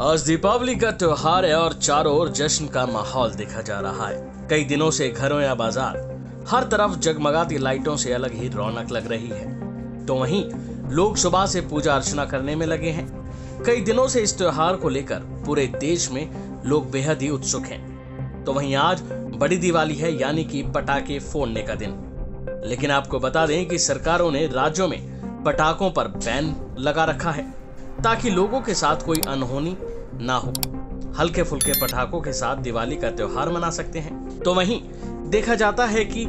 आज दीपावली का त्योहार है और चारों ओर जश्न का माहौल देखा जा रहा है। कई दिनों से घरों या बाज़ार, हर तरफ़ जगमगाती लाइटों से अलग ही रौनक लग रही है। तो वहीं, लोग सुबह से पूजा अर्चना करने में लगे हैं। कई दिनों से इस त्योहार को लेकर पूरे देश में लोग बेहद ही उत्सुक हैं। तो वहीं आज बड़ी दिवाली है, यानी कि पटाखे फोड़ने का दिन। लेकिन आपको बता दें कि सरकारों ने राज्यों में पटाखों पर बैन लगा रखा है। ताकि लोगों के साथ कोई अनहोनी ना हो। हल्के फुल्के पटाखों के साथ दिवाली का त्योहार मना सकते हैं। तो वहीं देखा जाता है कि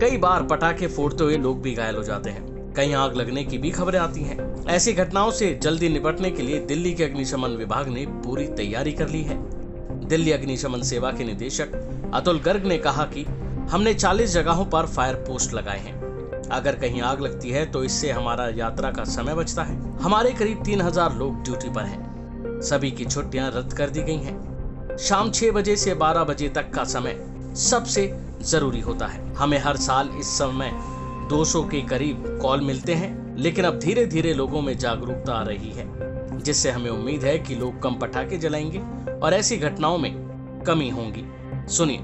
कई बार पटाखे फोड़ते हुए लोग भी घायल हो जाते हैं। कहीं आग लगने की भी खबरें आती हैं। ऐसी घटनाओं से जल्दी निपटने के लिए दिल्ली के अग्निशमन विभाग ने पूरी तैयारी कर ली है। दिल्ली अग्निशमन सेवा के निदेशक अतुल गर्ग ने कहा कि हमने 40 जगहों पर फायर पोस्ट लगाए हैं। अगर कहीं आग लगती है तो इससे हमारा यात्रा का समय बचता है। हमारे करीब तीन हज़ार लोग ड्यूटी पर हैं। सभी की छुट्टियाँ रद्द कर दी गई हैं। शाम छह बजे से बारह बजे तक का समय सबसे ज़रूरी होता है। हमें हर साल इस समय 200 के करीब कॉल मिलते हैं, लेकिन अब धीरे धीरे लोगों में जागरूकता आ रही है, जिससे हमें उम्मीद है कि लोग कम पटाखे जलाएँगे और ऐसी घटनाओं में कमी होगी। सुनिए।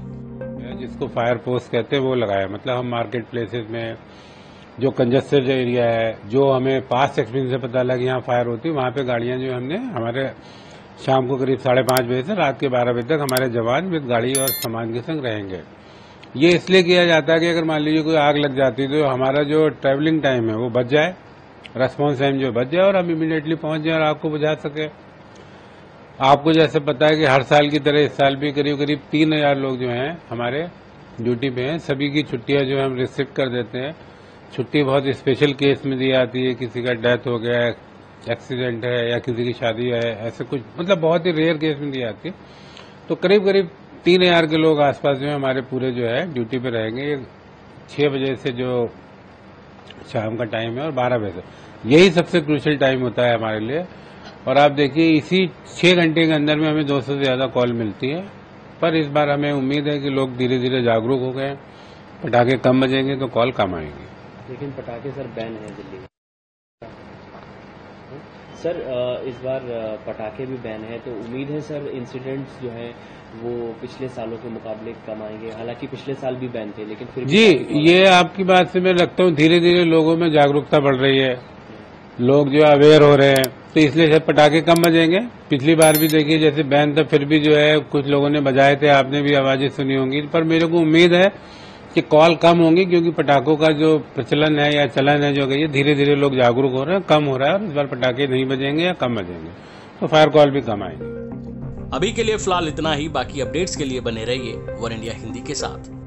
जिसको फायर फोर्स कहते हैं, वो लगाया। मतलब हम मार्केट प्लेसेस में, जो कंजस्टेड एरिया है, जो हमें पास एक्सपीरियंस से पता लगा यहाँ फायर होती है, वहाँ पे गाड़ियाँ जो हमने, हमारे शाम को करीब साढ़े पाँच बजे से रात के बारह बजे तक हमारे जवान विद गाड़ी और सामान के संग रहेंगे। ये इसलिए किया जाता है कि अगर मान लीजिए कोई आग लग जाती है तो हमारा जो ट्रेवलिंग टाइम है, वो बच जाए रेस्पॉन्स टाइम जो बच जाए और हम इमीडिएटली पहुँच जाए और आग को बुझा सके। आपको जैसे पता है कि हर साल की तरह इस साल भी करीब करीब तीन हज़ार लोग जो हैं हमारे ड्यूटी पे हैं। सभी की छुट्टियाँ जो है हम रिस्ट्रिक्ट कर देते हैं। छुट्टी बहुत स्पेशल केस में दी जाती है। किसी का डेथ हो गया एक्सीडेंट है या किसी की शादी है, ऐसे कुछ मतलब बहुत ही रेयर केस में दी जाती है। तो करीब करीब तीन हज़ार के लोग आसपास जो है हमारे पूरे जो है ड्यूटी पे रहेंगे। छह बजे से जो शाम का टाइम है और बारह बजे से। यही सबसे क्रूशल टाइम होता है हमारे लिए। और आप देखिए इसी छह घंटे के अंदर में हमें दो सौ से ज़्यादा कॉल मिलती है। पर इस बार हमें उम्मीद है कि लोग धीरे धीरे जागरूक हो गए। पटाखे कम बजेंगे तो कॉल कम आएँगे। लेकिन पटाखे सर बैन है दिल्ली में। सर इस बार पटाखे भी बैन है तो उम्मीद है सर इंसिडेंट्स जो है वो पिछले सालों के मुकाबले कम आएँगे? हालाँकि पिछले साल भी बैन थे लेकिन फिर जी ये आपकी बात से मैं लगता हूँ। धीरे धीरे लोगों में जागरूकता बढ़ रही है। लोग जो है अवेयर हो रहे हैं। तो इसलिए शायद पटाखे कम बजेंगे। पिछली बार भी देखिए, जैसे बैन था, फिर भी जो है कुछ लोगों ने बजाए थे। आपने भी आवाज़ें सुनी होंगी। पर मेरे को उम्मीद है कि कॉल कम होंगी, क्योंकि पटाखों का जो प्रचलन है या चलन है जो है धीरे धीरे लोग जागरूक हो रहे हैं। कम हो रहा है और इस बार पटाखे नहीं बजेंगे या कम बजेंगे। तो फायर कॉल भी कम आएँगे। अभी के लिए फ़िलहाल इतना ही। बाकी अपडेट्स के लिए बने रहिए वन इंडिया हिंदी के साथ।